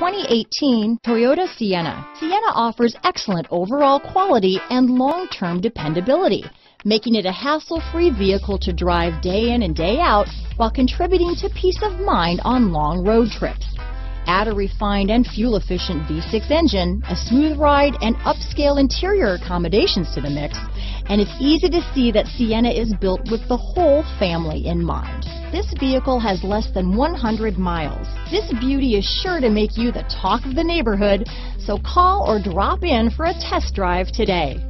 2018 Toyota Sienna. Sienna offers excellent overall quality and long-term dependability, making it a hassle-free vehicle to drive day in and day out while contributing to peace of mind on long road trips. Add a refined and fuel-efficient V6 engine, a smooth ride, and upscale interior accommodations to the mix, and it's easy to see that Sienna is built with the whole family in mind. This vehicle has less than 100 miles. This beauty is sure to make you the talk of the neighborhood, so call or drop in for a test drive today.